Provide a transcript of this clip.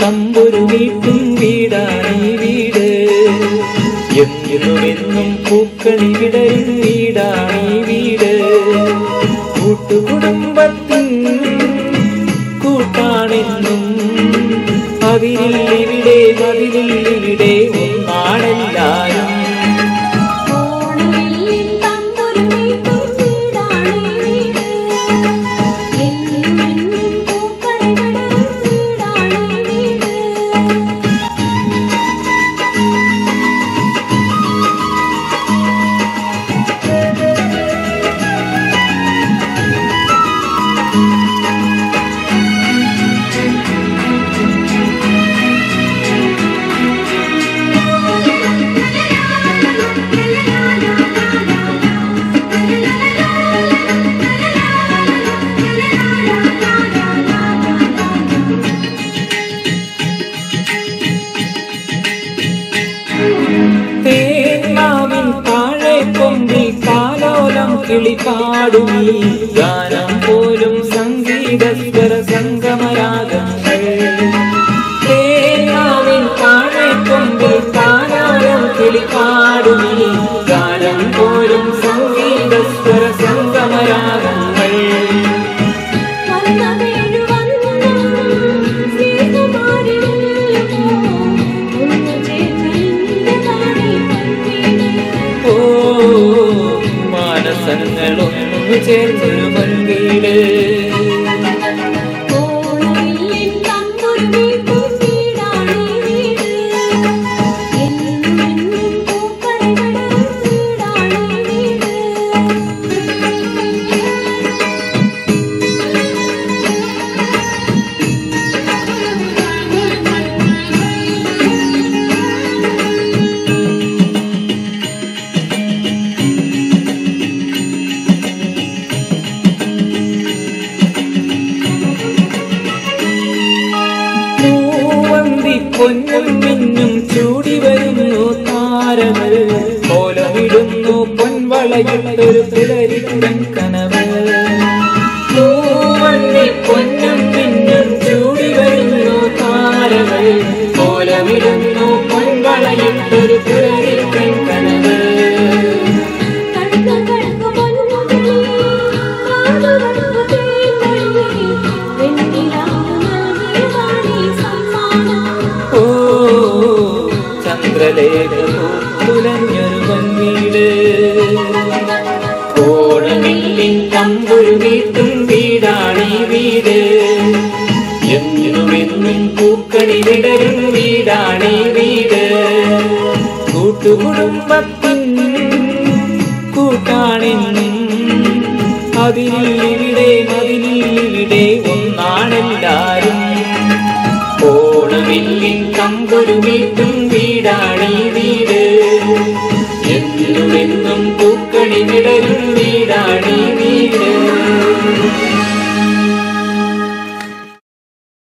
തമ്പൊരു വീട്ടും വീടാണീ വീട്. എന്നുമെന്നും പൂക്കളി വിടരും ഈ വീട്. കൂട്ടുകുടുംബത്തിൻ കൂട്ടാണെന്നും അവരിൽ ഇവിടെ അവരിൽ ഒന്നാണെല്ലാരും കാലോലം കിളിപാടുമീ ഗാനം പോലും സംഗീതസ്വര സംഗമരാഗങ്ങൾ തേന്മാവിൻ താഴെ കൊമ്പിൽ കാലോലം சேர்ந்து வருகிறேன் മൂവന്തി പൊന്നും മിന്നും ചൂടി വരുന്നു താരകൾ കോലമിടുന്നു പൊൻവളയിട്ടൊരു പുലരിക്കൻ കനവ്. ചന്ദ്രലേഖ തുലഞ്ഞൊരു ഓണമില്ലിൻ തമ്പൊരു വീട്ടും വീടാണീ വീട്. എന്നുമെന്നും പൂക്കളി വിടരും വീടാണീ വീട്. കൂട്ടുകുടുംബത്തിൻ കൂട്ടാണെന്നും അതിലിവിടെ മതിലിവിടെ ഒന്നാണെല്ലാരും. ഓണമില്ലിൻ തമ്പൊരു വീട്ടും വീടാണീ വീട്. എന്നും എന്നും പൂക്കളി വിടരും വീടാണീ വീട്.